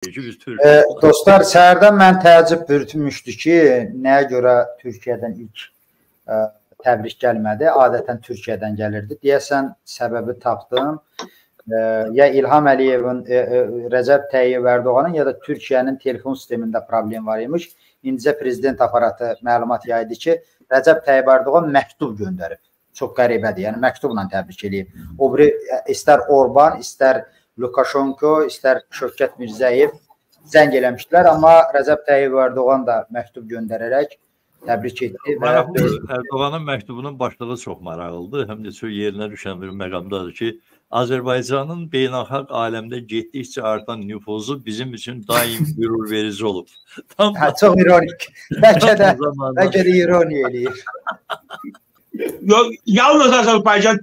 E, dostlar, səhərdən mən təəccüb bürütmüşdü ki, nəyə görə Türkiyədən ilk ə, təbrik gəlmədi. Adətən Türkiyədən gəlirdi. Deyəsən səbəbi tapdım. Ə, ya İlham Əliyevin, ə, ə, Rəcəb Təyyib Ərdoğanın ya da Türkiyənin telefon sistemində problem var imiş. İndicə prezident aparatı məlumat yaydı ki, Rəcəb Təyyib Ərdoğan məktub göndərib. Çox qəribədir. Yəni məktubla təbrik eləyib. O biri istər Orban, istər Lukashenko, istər Şövkət Mirzəyev zəng eləmişdilər, amma Rəcəb Təyyib Ərdoğan da məktub göndərərək təbrik etdi. Ərdoğanın məktubunun başlığı çox maraqlıdır. Həm də çox yerinə düşən bir məqamdadır ki, Azərbaycanın beynəlxalq aləmdə getdikcə artan nüfuzu bizim üçün daim qürur verici olub. Tam hə, çox ironik. Bəlkə də bəlkə də ironiya eləyir. Yalnız Azərbaycan